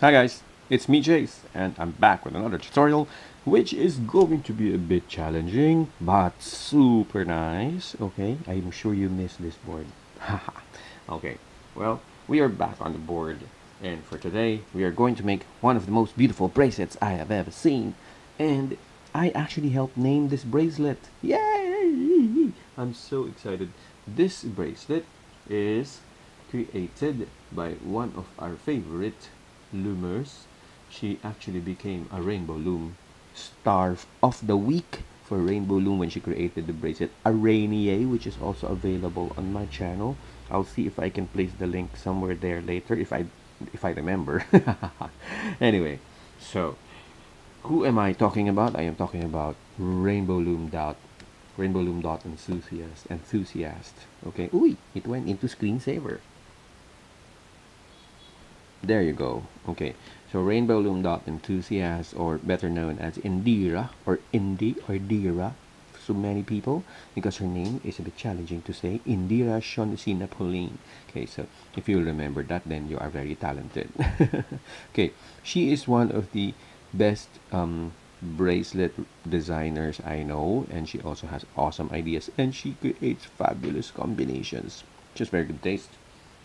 Hi guys, it's me Jace and I'm back with another tutorial which is going to be a bit challenging but super nice. Okay, I'm sure you missed this board. okay, well we are back on the board and for today we are going to make one of the most beautiful bracelets I have ever seen and I actually helped name this bracelet. Yay! I'm so excited. This bracelet is created by one of our favorite loomers. She actually became a Rainbow Loom star of the week for Rainbow Loom when she created the bracelet Arainier, which is also available on my channel. I'll see if I can place the link somewhere there later if I if I remember. anyway, so who am I talking about? I am talking about Rainbow Loom dot Rainbow Loom dot enthusiast enthusiast. Okay. Ooh, it went into screensaver. There you go. Okay. So Rainbow Loom Dot Enthusiast, or better known as Indira, or Indy, or Dira, so many people, because her name is a bit challenging to say, Indira Shonsina Pauline. Okay, so if you remember that, then you are very talented. okay, she is one of the best um, bracelet designers I know, and she also has awesome ideas, and she creates fabulous combinations. Just very good taste.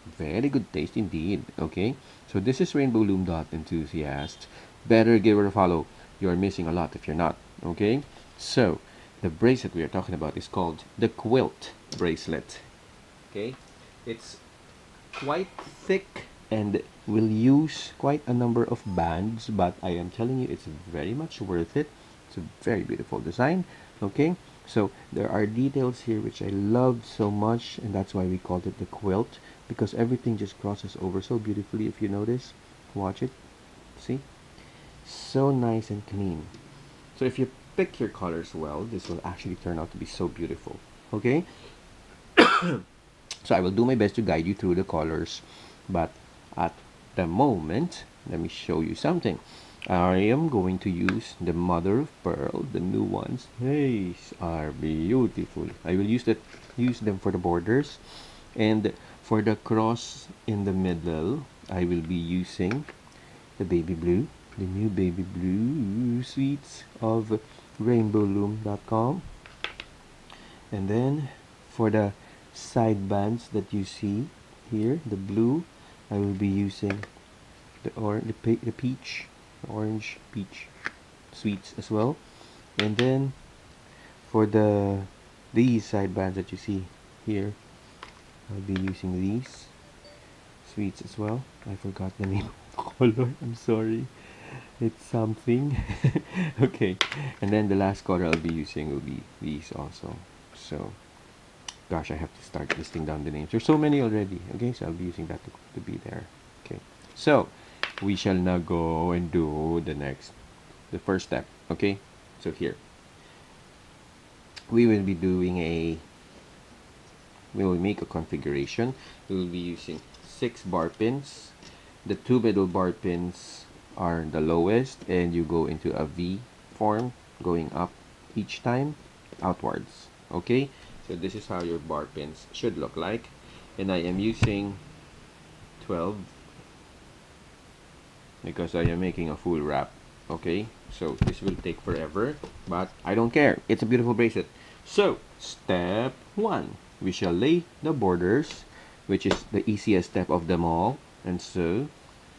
Very good taste indeed. Okay, so this is Rainbow Loom Dot Enthusiast. Better give her a follow. You're missing a lot if you're not. Okay, so the bracelet we are talking about is called the quilt bracelet. Okay, it's quite thick and will use quite a number of bands, but I am telling you it's very much worth it. It's a very beautiful design. Okay, so there are details here which I love so much, and that's why we called it the quilt because everything just crosses over so beautifully if you notice. Watch it. See? So nice and clean. So if you pick your colors well this will actually turn out to be so beautiful. Okay? So I will do my best to guide you through the colors. But at the moment let me show you something. I am going to use the mother of pearl the new ones. These are beautiful. I will use that use them for the borders. And for the cross in the middle I will be using the baby blue the new baby blue sweets of rainbowloom.com and then for the side bands that you see here the blue I will be using the or the, pe the peach the orange peach sweets as well. And then for the these side bands that you see here I'll be using these sweets as well. I forgot the name of color. I'm sorry. It's something. Okay. And then the last color I'll be using will be these also. So gosh I have to start listing down the names. There's so many already. Okay so I'll be using that to, to be there. Okay. So we shall now go and do the next the first step. Okay? So here. We will be doing a we will make a configuration. We will be using six bar pins. The two middle bar pins are the lowest and you go into a V form going up each time outwards okay? So this is how your bar pins should look like. And I am using 12 because I am making a full wrap okay? So this will take forever but I don't care. It's a beautiful bracelet. So step one we shall lay the borders which is the easiest step of them all. And so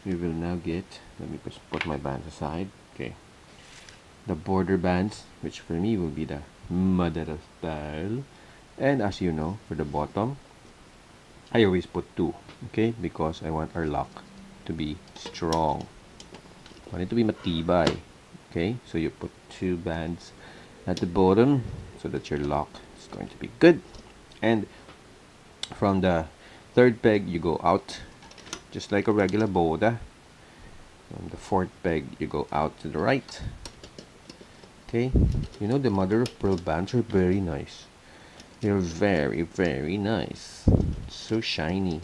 we will now get let me just put my bands aside. Okay. The border bands which for me will be the Madera style. And as you know for the bottom I always put two okay? Because I want our lock to be strong. I want it to be matibay okay? So you put two bands at the bottom so that your lock is going to be good and from the third peg you go out just like a regular boda. From the fourth peg you go out to the right. Okay? You know the mother of pearl bands are very nice. They're very very nice. So shiny.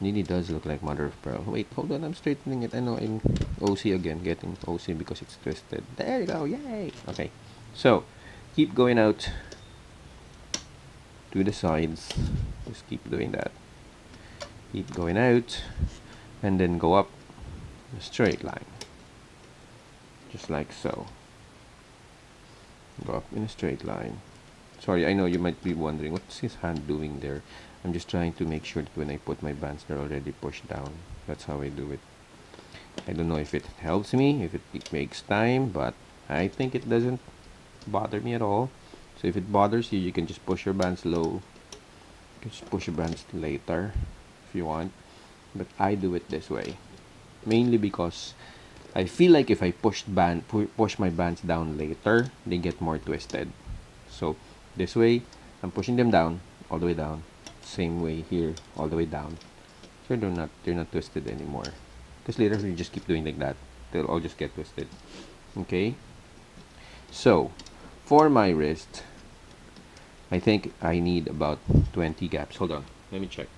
Really does look like mother of pearl. Wait hold on. I'm straightening it. I know i'm oc again getting oc because it's twisted. There you go. Yay! Okay. So keep going out to the sides just keep doing that. Keep going out and then go up a straight line. Just like so. Go up in a straight line. Sorry I know you might be wondering what's his hand doing there? I'm just trying to make sure that when I put my bands they're already pushed down. That's how I do it. I don't know if it helps me if it, it makes time but I think it doesn't bother me at all so if it bothers you you can just push your bands low. You can just push your bands later if you want. But I do it this way. Mainly because I feel like if I push band pu push my bands down later they get more twisted. So this way I'm pushing them down all the way down. Same way here all the way down. So they're not they're not twisted anymore. Because later if you just keep doing like that. They'll all just get twisted. Okay? So for my wrist I think I need about 20 gaps hold on let me check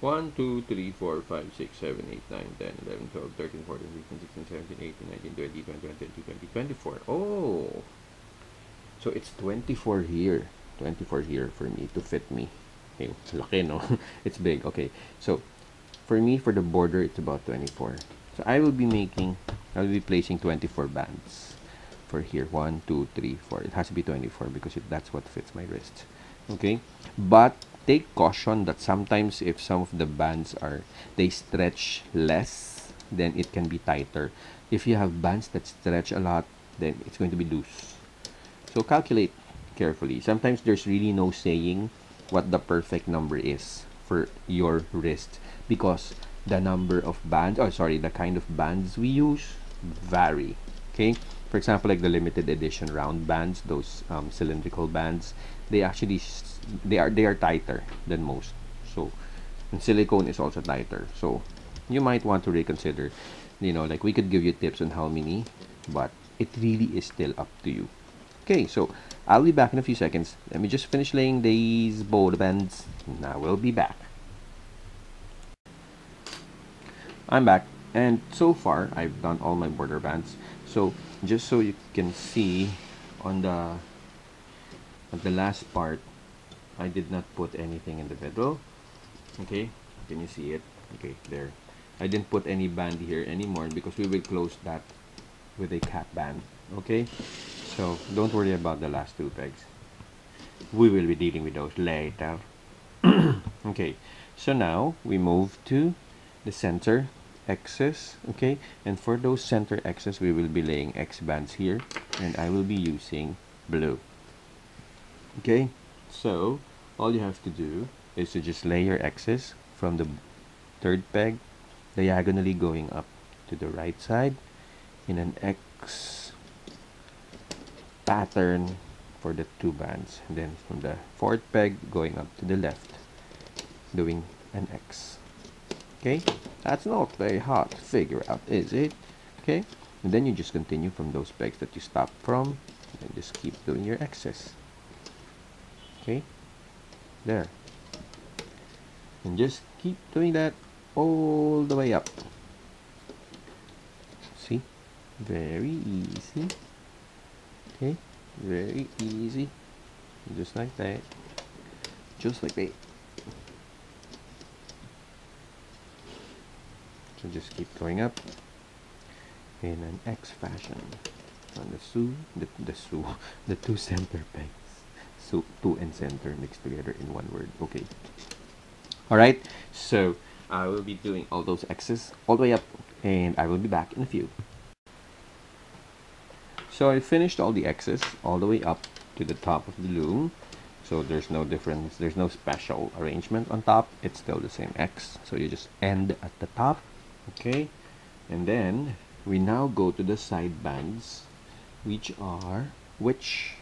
1, 2, 3, 4, 5, 6, 7, 8, 9, 10, 11, 12, 13, 14, 15, 16, 17, 18, 19, 20, 21, 22, 20, 24. Oh! So it's 24 here. 24 here for me to fit me. Okay, laki no? it's big. Okay, so for me, for the border, it's about 24. So I will be making, I will be placing 24 bands for here. 1, 2, 3, 4. It has to be 24 because it, that's what fits my wrist. Okay, but take caution that sometimes if some of the bands are they stretch less then it can be tighter. If you have bands that stretch a lot then it's going to be loose. So calculate carefully. Sometimes there's really no saying what the perfect number is for your wrist because the number of bands or oh, sorry the kind of bands we use vary. Okay? For example like the limited edition round bands those um, cylindrical bands they actually they are they are tighter than most. So and silicone is also tighter. So you might want to reconsider you know like we could give you tips on how many but it really is still up to you. Okay so I'll be back in a few seconds. Let me just finish laying these border bands and I will be back. I'm back and so far I've done all my border bands. So just so you can see on the on the last part I did not put anything in the middle okay can you see it? Okay there. I didn't put any band here anymore because we will close that with a cap band okay? So don't worry about the last two pegs. We will be dealing with those later. Okay so now we move to the center X's okay? And for those center X's we will be laying X bands here and I will be using blue okay so all you have to do is to just lay your X's from the third peg diagonally going up to the right side in an X pattern for the two bands. And then from the fourth peg going up to the left doing an X. Okay that's not very hard to figure out is it? Okay and then you just continue from those pegs that you stopped from and just keep doing your X's okay. There. And just keep doing that all the way up. See? Very easy. Okay. Very easy. Just like that. Just like that. So just keep going up. In an X fashion. On the two the, the the two center pegs so two and center mixed together in one word. Okay. All right so I will be doing all those X's all the way up and I will be back in a few. So I finished all the X's all the way up to the top of the loom. So there's no difference there's no special arrangement on top. It's still the same X. So you just end at the top okay? And then we now go to the side bands which are which?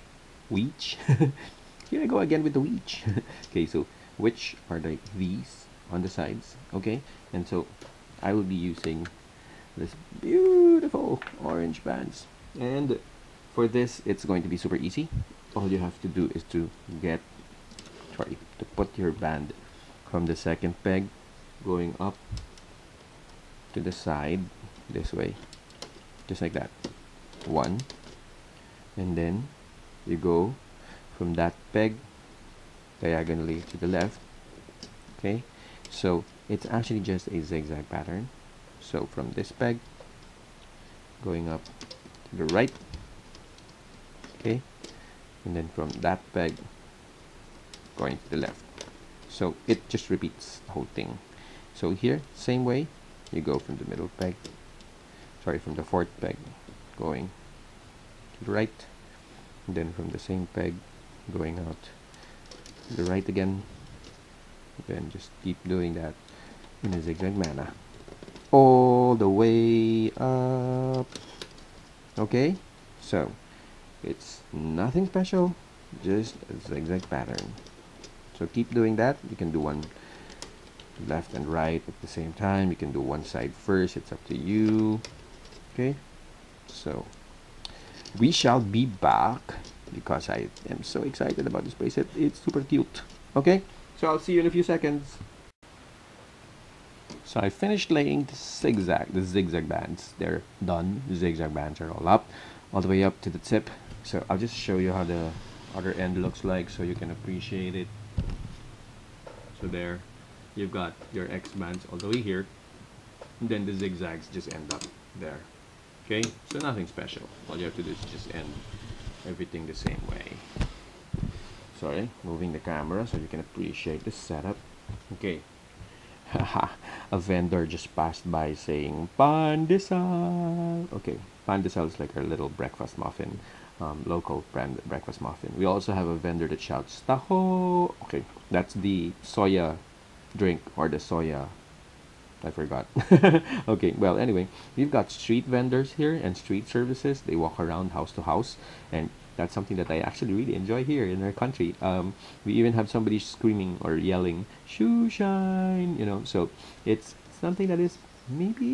Which here I go again with the which okay so which are like these on the sides okay? And so I will be using this beautiful orange bands. And for this it's going to be super easy. All you have to do is to get sorry to put your band from the second peg going up to the side this way just like that. One. And then you go from that peg diagonally to the left okay? So it's actually just a zigzag pattern. So from this peg going up to the right okay? And then from that peg going to the left. So it just repeats the whole thing. So here same way you go from the middle peg sorry from the fourth peg going to the right and then from the same peg going out. To the right again then just keep doing that in a zigzag manner. All the way up. Okay so it's nothing special just a zigzag pattern. So keep doing that. You can do one left and right at the same time. You can do one side first. It's up to you. Okay so we shall be back because I am so excited about this bracelet it's super cute. Okay? So I'll see you in a few seconds. So I finished laying the zigzag the zigzag bands. They're done. The zigzag bands are all up all the way up to the tip. So I'll just show you how the other end looks like so you can appreciate it. So there you've got your X bands all the way here. And then the zigzags just end up there. Okay? So nothing special. All you have to do is just end everything the same way sorry moving the camera so you can appreciate the setup okay a vendor just passed by saying pandesal okay pandesal is like our little breakfast muffin um, local brand breakfast muffin. We also have a vendor that shouts taho. Okay, that's the soya drink or the soya. I forgot. okay, well, anyway, we've got street vendors here and street services. They walk around house to house, and that's something that I actually really enjoy here in our country. Um, we even have somebody screaming or yelling "shoe shine," you know. So it's something that is maybe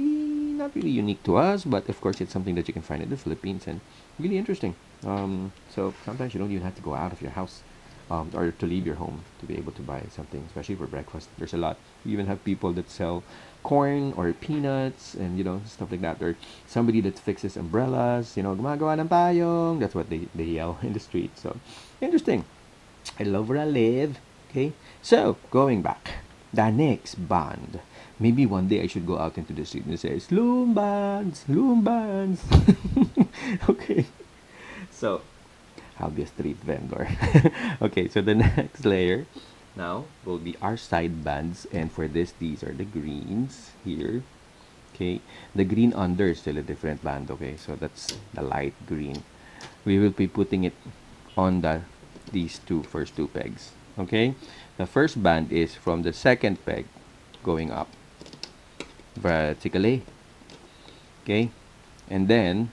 not really unique to us, but of course, it's something that you can find in the Philippines and really interesting. Um, so sometimes you don't even have to go out of your house um, or to leave your home to be able to buy something, especially for breakfast. There's a lot. You even have people that sell corn or peanuts and you know stuff like that. Or somebody that fixes umbrellas. You know, gumagawa ng payong. That's what they, they yell in the street. So interesting. I love where I live. Okay. So going back, the next band. Maybe one day I should go out into the street and say, Sloom bands, loom bands. okay. So, I'll be a street vendor. okay, so the next layer now will be our side bands. And for this, these are the greens here. Okay, the green under is still a different band. Okay, so that's the light green. We will be putting it on the these two first two pegs. Okay, the first band is from the second peg going up vertically. Okay, and then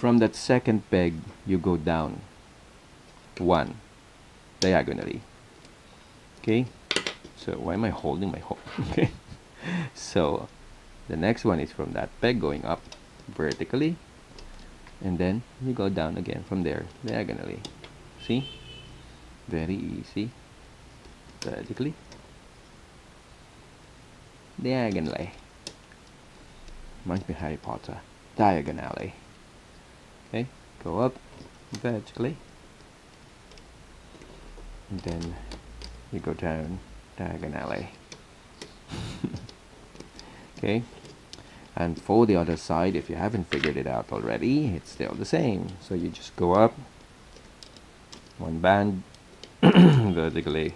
from that second peg, you go down one diagonally. Okay, so why am I holding my hook? okay, so the next one is from that peg going up vertically, and then you go down again from there diagonally. See, very easy. Vertically, diagonally. Reminds me Harry Potter. Diagonally okay go up vertically. And then you go down diagonally. Okay and for the other side if you haven't figured it out already it's still the same. So you just go up one band vertically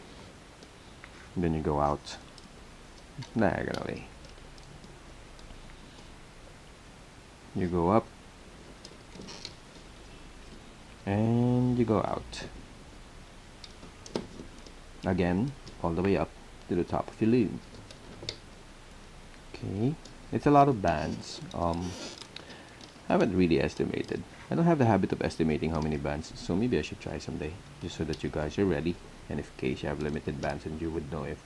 then you go out diagonally. You go up and you go out. Again all the way up to the top of your loom okay. It's a lot of bands. Um, I haven't really estimated. I don't have the habit of estimating how many bands so maybe I should try someday just so that you guys are ready and if case you have limited bands and you would know if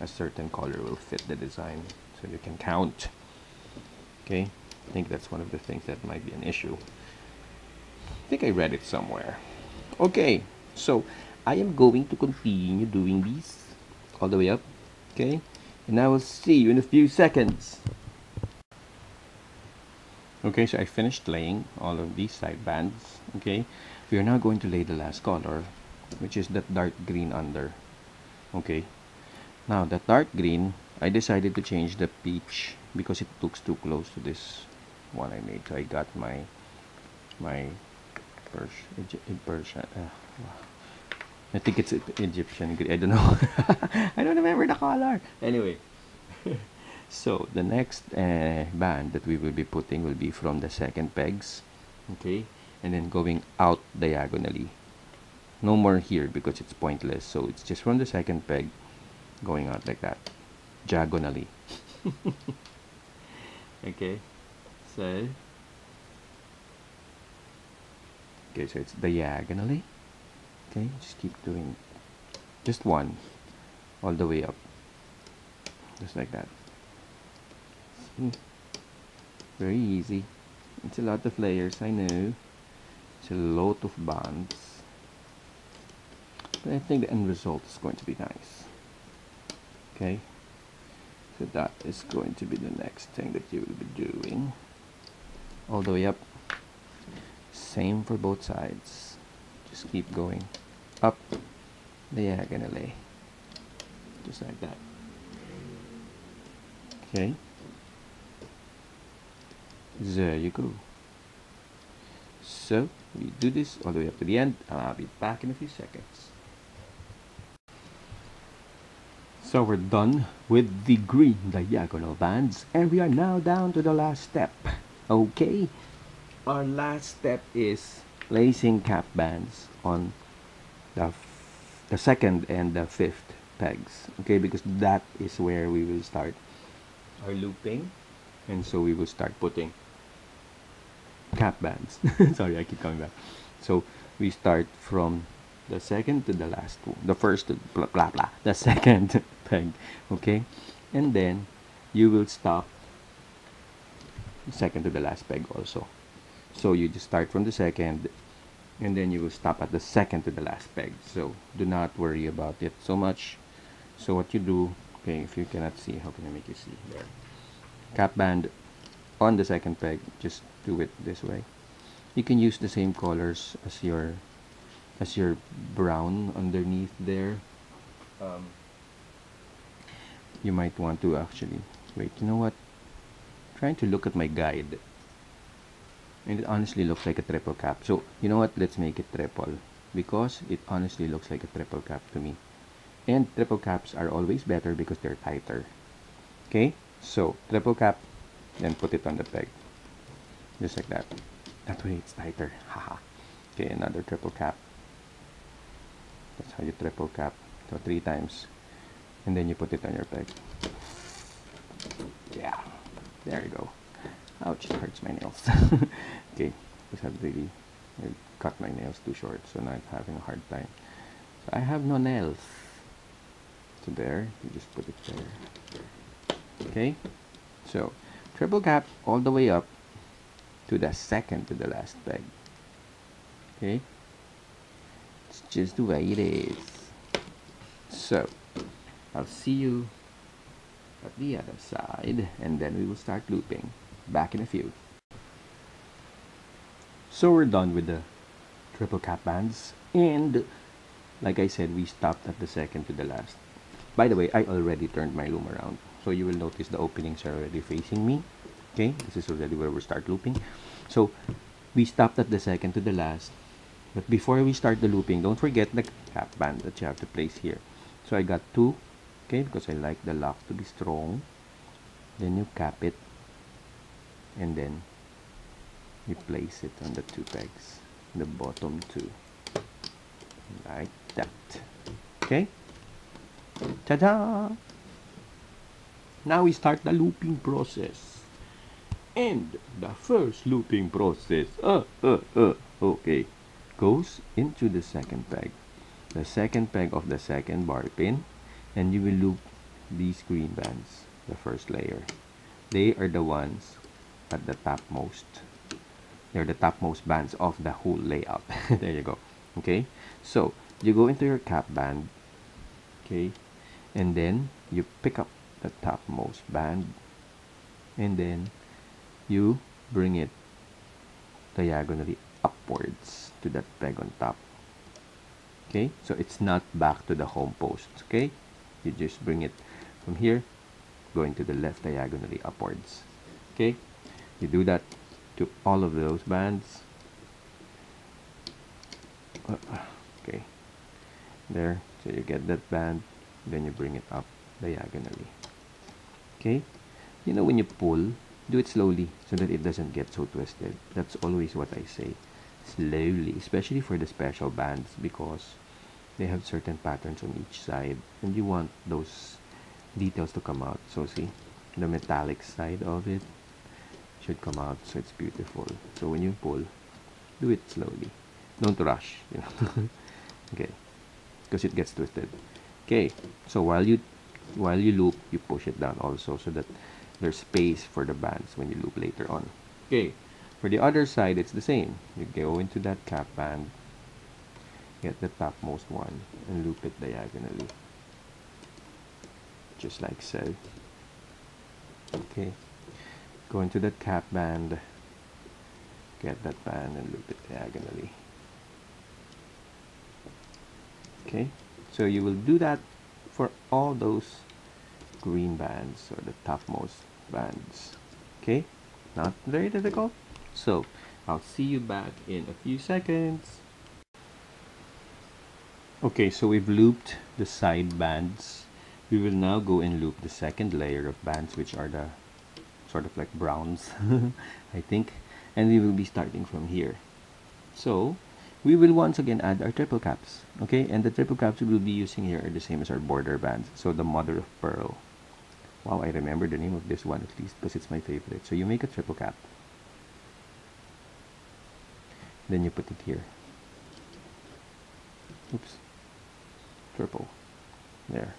a certain color will fit the design so you can count. Okay. I think that's one of the things that might be an issue I think I read it somewhere. Okay, so I am going to continue doing these all the way up. Okay, and I will see you in a few seconds. Okay, so I finished laying all of these side bands. Okay, we are now going to lay the last color, which is that dark green under. Okay, now that dark green, I decided to change the peach because it looks too close to this one I made. So I got my my Persian, Persian uh, I think it's Egyptian. I don't know. I don't remember the color. Anyway, so the next uh, band that we will be putting will be from the second pegs, okay, and then going out diagonally. No more here because it's pointless. So it's just from the second peg, going out like that, diagonally. okay, so okay, so it's diagonally. Okay just keep doing just one all the way up. Just like that. See? very easy. It's a lot of layers I know. It's a lot of bands. But I think the end result is going to be nice. Okay? So that is going to be the next thing that you will be doing. All the way up same for both sides. Just keep going. Up. Diagonally just like that. Okay. There you go. So we do this all the way up to the end and I'll be back in a few seconds. So we're done with the green diagonal bands and we are now down to the last step. Okay our last step is placing cap bands on the, the second and the fifth pegs okay? Because that is where we will start our looping. And so we will start putting cap bands. Sorry I keep coming back. So we start from the second to the last one the first to blah blah blah the second peg okay? And then you will stop second to the last peg also so you just start from the second and then you will stop at the second to the last peg. So do not worry about it so much. So what you do okay if you cannot see how can I make you see? There. Cap band on the second peg just do it this way. You can use the same colors as your as your brown underneath there. Um, you might want to actually wait you know what? Trying to look at my guide and it honestly looks like a triple cap. So you know what? Let's make it triple. Because it honestly looks like a triple cap to me. And triple caps are always better because they're tighter. Okay? So triple cap then put it on the peg. Just like that. That way it's tighter. Haha okay another triple cap. That's how you triple cap. So three times. And then you put it on your peg. Yeah. There you go ouch it hurts my nails. Okay just have really I cut my nails too short so now I'm having a hard time. So I have no nails. So there you just put it there. Okay so triple cap all the way up to the second to the last peg okay? It's just the way it is. So I'll see you at the other side and then we will start looping back in a few. So we're done with the triple cap bands and like I said we stopped at the second to the last. By the way I already turned my loom around so you will notice the openings are already facing me okay? This is already where we start looping. So we stopped at the second to the last but before we start the looping don't forget the cap band that you have to place here. So I got two okay because I like the lock to be strong. Then you cap it and then you place it on the two pegs the bottom two like that. Okay? Ta-da! Now we start the looping process. And the first looping process uh, uh, uh, okay goes into the second peg. The second peg of the second bar pin and you will loop these green bands the first layer. They are the ones at the topmost. They're the topmost bands of the whole layout. There you go. Okay? So you go into your cap band okay? And then you pick up the topmost band and then you bring it diagonally upwards to that peg on top. Okay? So it's not back to the home post okay? You just bring it from here going to the left diagonally upwards. Okay you do that to all of those bands. Okay. There. So you get that band then you bring it up diagonally. Okay? You know when you pull do it slowly so that it doesn't get so twisted. That's always what I say. Slowly especially for the special bands because they have certain patterns on each side and you want those details to come out. So see? The metallic side of it should come out so it's beautiful. So when you pull do it slowly. Don't rush you know. Okay. Because it gets twisted. Okay. So while you while you loop you push it down also so that there's space for the bands when you loop later on. Okay. For the other side it's the same. You go into that cap band get the topmost one and loop it diagonally. Just like so. Okay go into that cap band get that band and loop it diagonally. Okay so you will do that for all those green bands or the topmost bands. Okay not very difficult. So I'll see you back in a few seconds. Okay so we've looped the side bands. We will now go and loop the second layer of bands which are the sort of like browns I think. And we will be starting from here. So we will once again add our triple caps okay? And the triple caps we will be using here are the same as our border bands. So the mother of pearl. Wow I remember the name of this one at least because it's my favorite. So you make a triple cap. Then you put it here. Oops. Triple. There.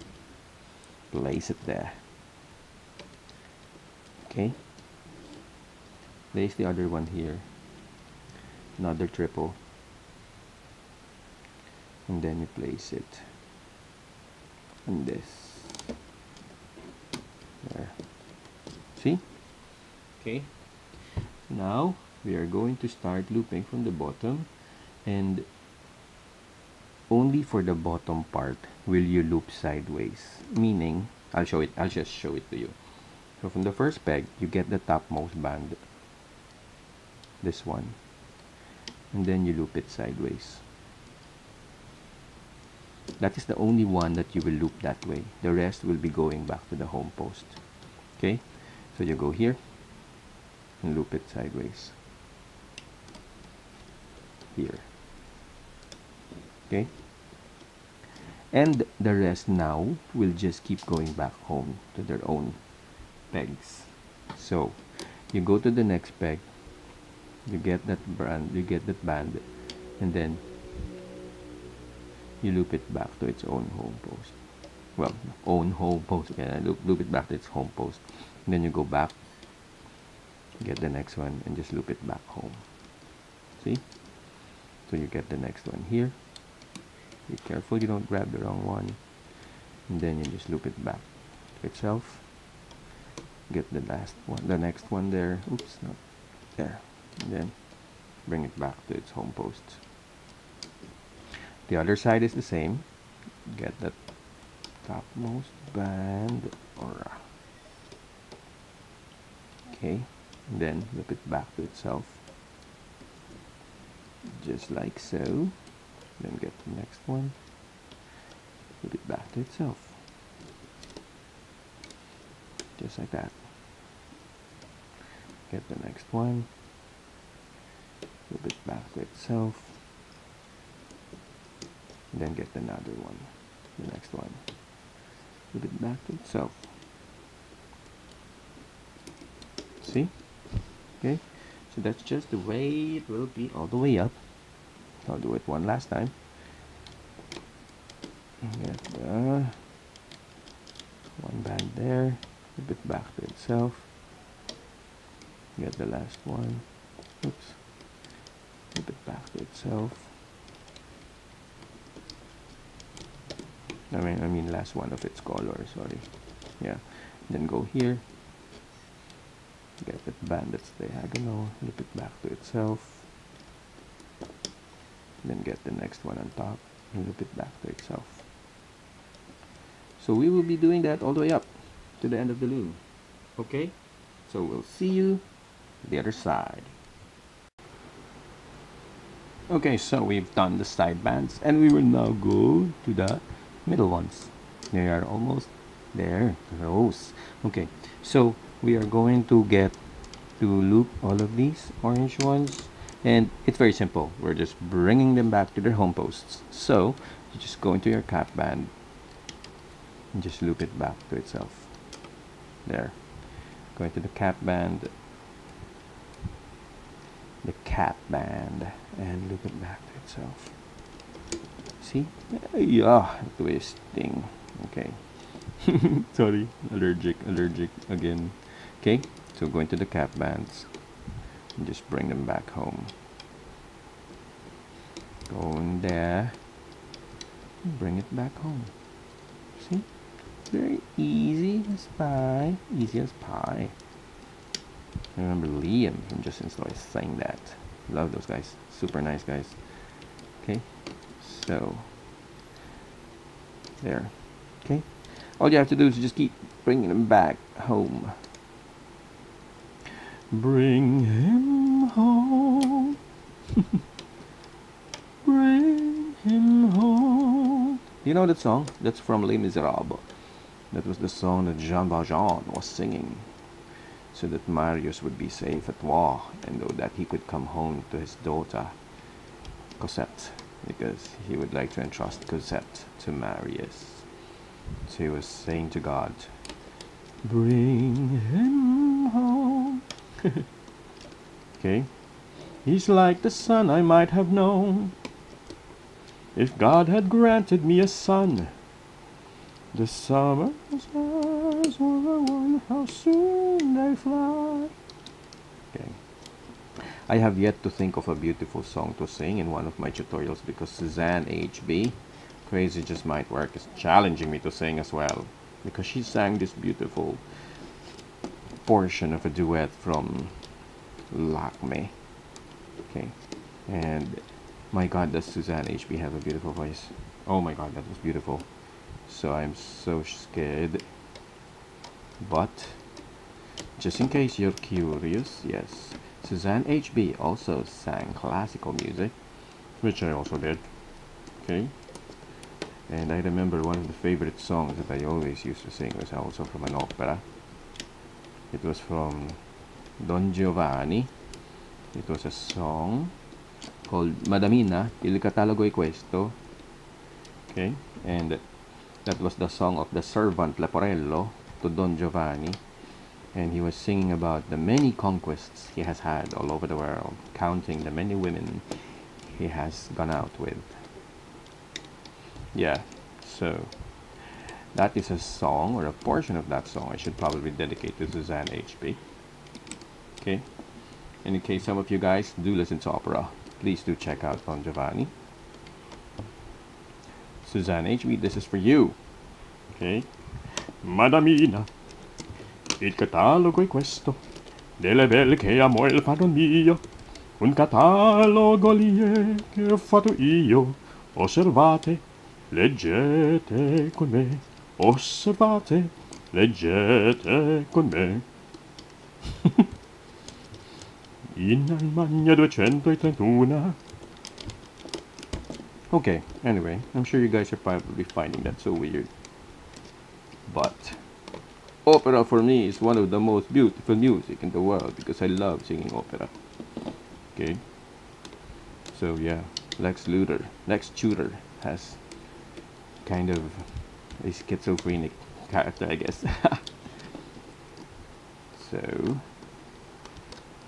Place it there okay. Place the other one here. Another triple. And then you place it in this. There. See? Okay. Now we are going to start looping from the bottom. And only for the bottom part will you loop sideways. Meaning I'll show it I'll just show it to you so from the first peg you get the topmost band. This one. And then you loop it sideways. That is the only one that you will loop that way. The rest will be going back to the home post. Okay? So you go here and loop it sideways. Here. Okay? And the rest now will just keep going back home to their own pegs. So you go to the next peg you get that brand you get that band and then you loop it back to its own home post. Well own home post again loop, loop it back to its home post. And then you go back get the next one and just loop it back home. See? So you get the next one here. Be careful you don't grab the wrong one. And then you just loop it back to itself get the last one the next one there. Oops not there. And then bring it back to its home post. The other side is the same. Get the topmost band or okay and then loop it back to itself. Just like so. Then get the next one. Loop it back to itself just like that. Get the next one. Loop it back to itself. Then get another one the next one. Loop it back to itself. See? Okay. So that's just the way it will be all the way up. I'll do it one last time. Get the one band there loop it back to itself. Get the last one. Oops. Loop bit back to itself. I mean I mean last one of its color sorry. Yeah. Then go here. Get the band that's diagonal loop it back to itself. Then get the next one on top and loop it back to itself. So we will be doing that all the way up to the end of the loom okay so we'll see you the other side Okay, so we've done the side bands and we will now go to the middle ones. They are almost there, those. Okay, so we are going to get to loop all of these orange ones and it's very simple. We're just bringing them back to their home posts. So you just go into your cap band and just loop it back to itself. There. Go into the cap band, the cap band, and loop it back to itself. See? Yeah, twisting. Okay. Sorry, allergic, allergic again. Okay, so go into the cap bands and just bring them back home. Go in there, bring it back home. See? Very easy as pie. Easy as pie. I remember Liam from Just Slice saying that. Love those guys. Super nice guys. Okay, so there. Okay, all you have to do is just keep bringing them back home. Bring him home. Bring him home. You know that song? That's from Les Miserables. That was the song that Jean Valjean was singing so that Marius would be safe at war and that he could come home to his daughter Cosette because he would like to entrust Cosette to Marius. So he was saying to God, Bring him home. okay? He's like the son I might have known. If God had granted me a son, the summer's eyes were one, how soon they fly. Okay. I have yet to think of a beautiful song to sing in one of my tutorials because Suzanne HB, Crazy Just Might Work, is challenging me to sing as well because she sang this beautiful portion of a duet from Lakme. Okay. And my god, does Suzanne HB have a beautiful voice. Oh my god, that was beautiful so I'm so scared. But just in case you're curious yes Suzanne HB also sang classical music which I also did okay? And I remember one of the favorite songs that I always used to sing was also from an opera. It was from Don Giovanni. It was a song called Madamina il catalogo è questo okay? And that was the song of the servant Leporello to Don Giovanni. And he was singing about the many conquests he has had all over the world, counting the many women he has gone out with. Yeah, so that is a song or a portion of that song I should probably dedicate to Suzanne HB. Okay, in case some of you guys do listen to opera, please do check out Don Giovanni. Suzanne HB, this is for you. Okay? Madamina, il catalogo è questo, delle belle che amo il padron mio. Un catalogo lì che ho fatto io. Osservate, leggete con me. Osservate, leggete con me. In Almagna 231 Okay, anyway, I'm sure you guys are probably finding that so weird. But opera for me is one of the most beautiful music in the world because I love singing opera. Okay. So yeah, Lex Luthor, Lex Tutor has kind of a schizophrenic character, I guess. so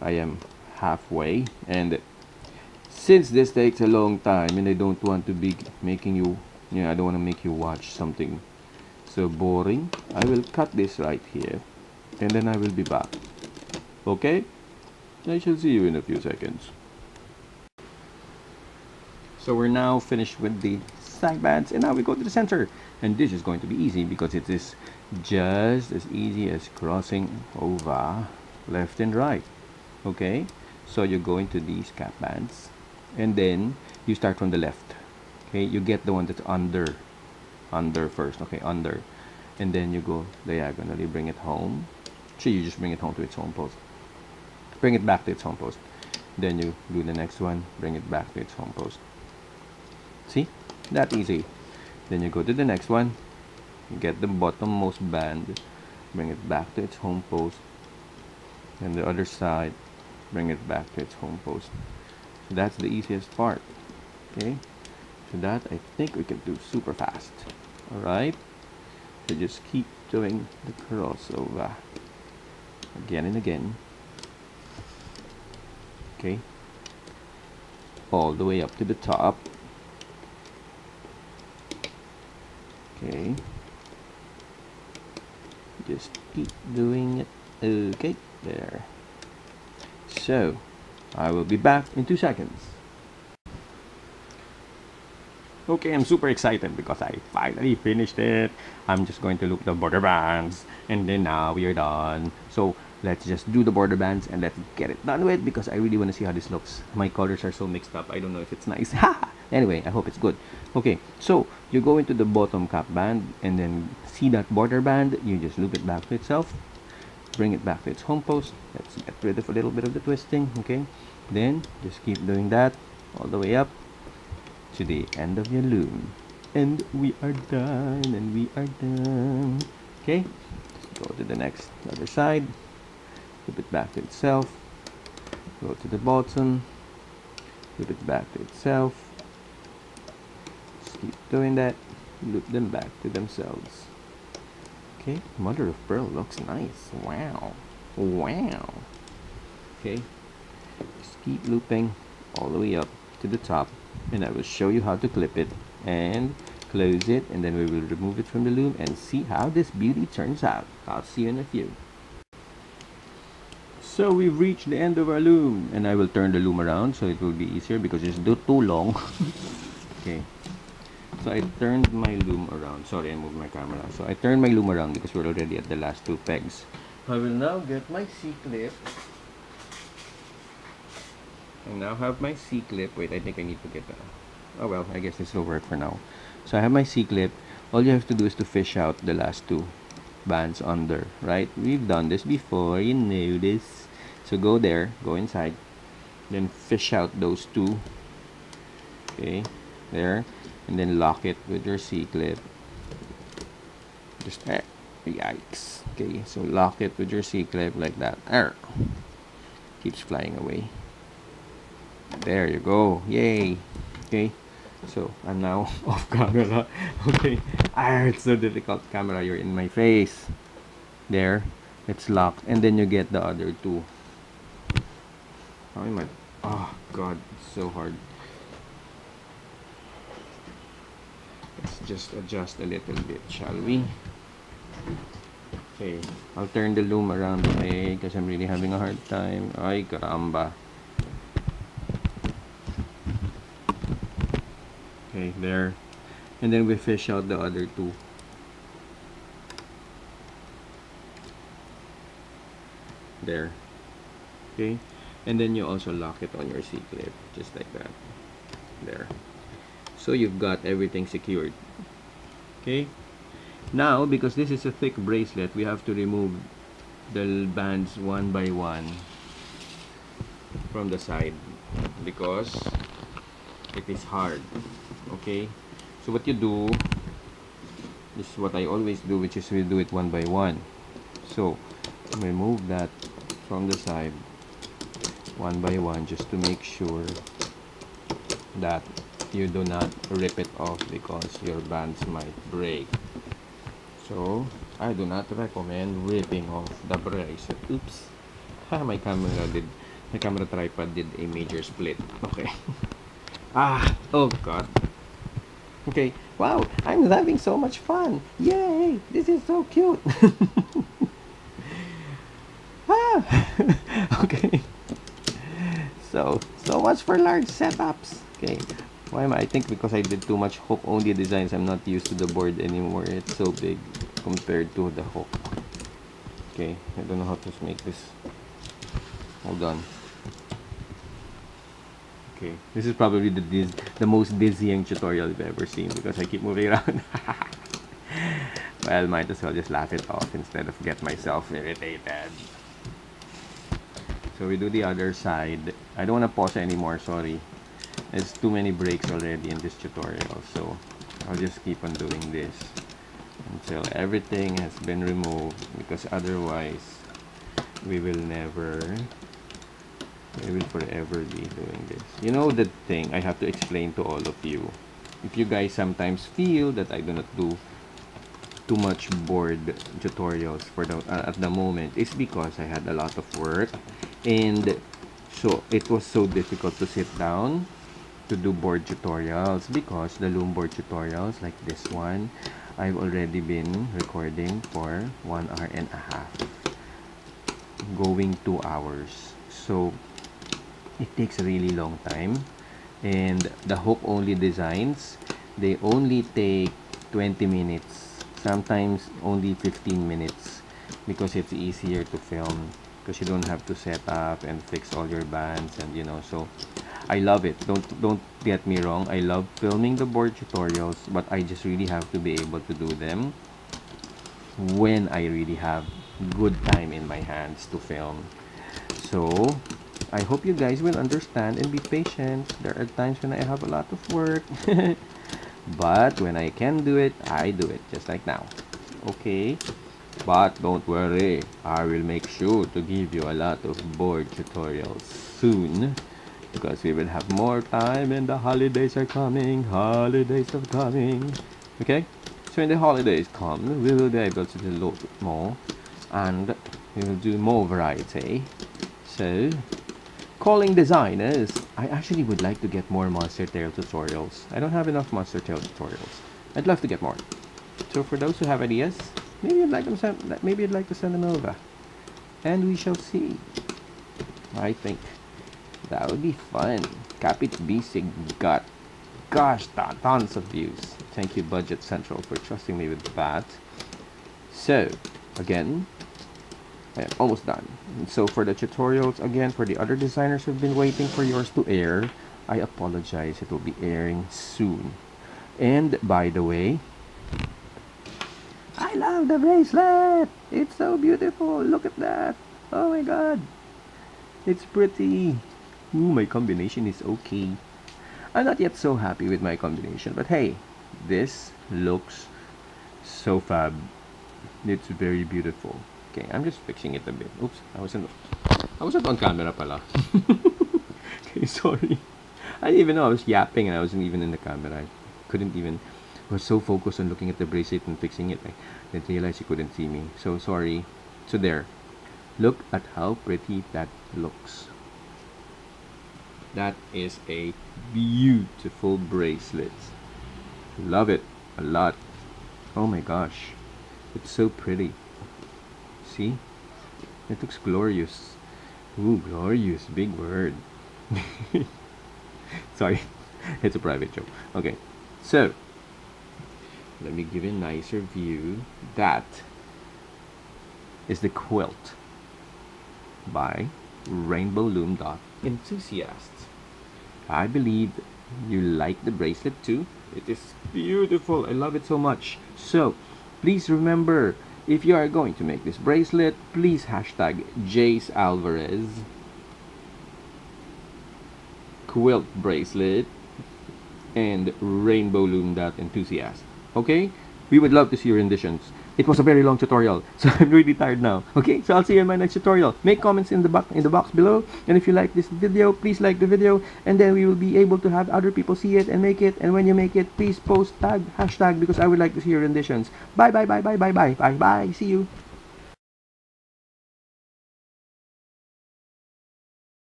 I am halfway and since this takes a long time and I don't want to be making you yeah I don't want to make you watch something so boring I will cut this right here and then I will be back. Okay? I shall see you in a few seconds. So we're now finished with the side bands and now we go to the center. And this is going to be easy because it is just as easy as crossing over left and right. Okay? So you go into these cap bands and then you start from the left okay? You get the one that's under under first okay under. And then you go diagonally bring it home. So you just bring it home to its home post. Bring it back to its home post. Then you do the next one bring it back to its home post. See? That easy. Then you go to the next one get the bottommost band bring it back to its home post. And the other side bring it back to its home post that's the easiest part okay? So that I think we can do super fast alright? So just keep doing the crossover again and again okay? All the way up to the top okay? Just keep doing it okay there. So I will be back in two seconds. Okay I'm super excited because I finally finished it. I'm just going to look the border bands and then now we are done. So let's just do the border bands and let's get it done with because I really want to see how this looks. My colors are so mixed up. I don't know if it's nice. Anyway I hope it's good. Okay so you go into the bottom cap band and then see that border band. You just loop it back to itself bring it back to its home post. Let's get rid of a little bit of the twisting okay? Then just keep doing that all the way up to the end of your loom. And we are done and we are done okay? Go to the next other side. Flip it back to itself. Go to the bottom. Flip it back to itself. Just keep doing that. Loop them back to themselves okay mother of pearl looks nice. Wow. Wow. Okay. Just keep looping all the way up to the top and I will show you how to clip it and close it and then we will remove it from the loom and see how this beauty turns out. I'll see you in a few. So we've reached the end of our loom and I will turn the loom around so it will be easier because it's too long. Okay so I turned my loom around. Sorry I moved my camera. So I turned my loom around because we're already at the last two pegs. I will now get my C-clip. I now have my C-clip. Wait I think I need to get that. Oh well I guess this will work for now. So I have my C-clip. All you have to do is to fish out the last two bands under right? We've done this before. You know this. So go there. Go inside. Then fish out those two. Okay. There and then lock it with your c-clip. Just eh, yikes. Okay so lock it with your c-clip like that. Er. keeps flying away. There you go. Yay. Okay so I'm now off camera. Okay. Ah it's so difficult. Camera you're in my face. There. It's locked. And then you get the other two. How am I? Oh God, it's so hard. Let's just adjust a little bit, shall we? Okay, I'll turn the loom around okay, because I'm really having a hard time. Ay, caramba. Okay, there. And then we fish out the other two. There. Okay and then you also lock it on your C-clip just like that there so you've got everything secured. Okay. Now because this is a thick bracelet we have to remove the bands one by one from the side because it is hard. Okay? So what you do this is what I always do which is we do it one by one. So remove that from the side one by one just to make sure that you do not rip it off because your bands might break. So I do not recommend ripping off the bracelet oops. My camera did my camera tripod did a major split. Okay. Ah oh god. Okay. Wow I'm having so much fun. Yay! This is so cute. Ah. Okay. So, so much for large setups. Okay. Why am I? I think because I did too much hook only designs. I'm not used to the board anymore. It's so big compared to the hook. Okay. I don't know how to make this. Hold on. Okay. This is probably the the most dizzying tutorial I've ever seen because I keep moving around. well, might as well just laugh it off instead of get myself irritated. So we do the other side. I don't want to pause anymore, sorry. There's too many breaks already in this tutorial. So I'll just keep on doing this until everything has been removed because otherwise we will never we will forever be doing this. You know the thing I have to explain to all of you. If you guys sometimes feel that I do not do too much board tutorials for the uh, at the moment it's because I had a lot of work and so it was so difficult to sit down to do board tutorials because the loom board tutorials like this one I've already been recording for one hour and a half going two hours. So it takes a really long time. And the hook only designs they only take 20 minutes sometimes only 15 minutes because it's easier to film because you don't have to set up and fix all your bands and you know so I love it. Don't don't get me wrong. I love filming the board tutorials but I just really have to be able to do them when I really have good time in my hands to film. So I hope you guys will understand and be patient. There are times when I have a lot of work but when I can do it I do it just like now. Okay? But don't worry, I will make sure to give you a lot of board tutorials soon because we will have more time and the holidays are coming, holidays are coming. Okay, so when the holidays come, we will be able to do a lot more and we will do more variety. So, calling designers, I actually would like to get more Monster Tail tutorials. I don't have enough Monster Tail tutorials. I'd love to get more. So for those who have ideas, Maybe I'd like them send, maybe I'd like to send them over. And we shall see. I think that would be fun. Kapit Bisig got gosh tons of views. Thank you Budget Central for trusting me with that. So again, I am almost done. And so for the tutorials, again, for the other designers who've been waiting for yours to air, I apologize. It will be airing soon. And by the way, I love the bracelet. It's so beautiful. Look at that. Oh my god. It's pretty. Ooh, my combination is okay. I'm not yet so happy with my combination, but hey, this looks so fab. It's very beautiful. Okay, I'm just fixing it a bit. Oops, I wasn't I wasn't on camera pala. okay, sorry. I didn't even know I was yapping and I wasn't even in the camera. I couldn't even I was so focused on looking at the bracelet and fixing it, I didn't realize you couldn't see me. So sorry. So there. Look at how pretty that looks. That is a beautiful bracelet. Love it a lot. Oh my gosh. It's so pretty. See? It looks glorious. Ooh, glorious. Big word. Sorry. It's a private joke. Okay. So, let me give a nicer view that is the quilt by rainbow loom dot enthusiasts i believe you like the bracelet too. It is beautiful. I love it so much. So please remember if you are going to make this bracelet please hashtag Jays Alvarez. Quilt bracelet and rainbow loom dot enthusiast. Okay? We would love to see your renditions It was a very long tutorial, so I'm really tired now. Okay, so I'll see you in my next tutorial. Make comments in the, box in the box below, and if you like this video, please like the video, and then we will be able to have other people see it and make it, and when you make it, please post tag, hashtag, because I would like to see your renditions. Bye, bye, bye, bye, bye, bye, bye, bye, see you.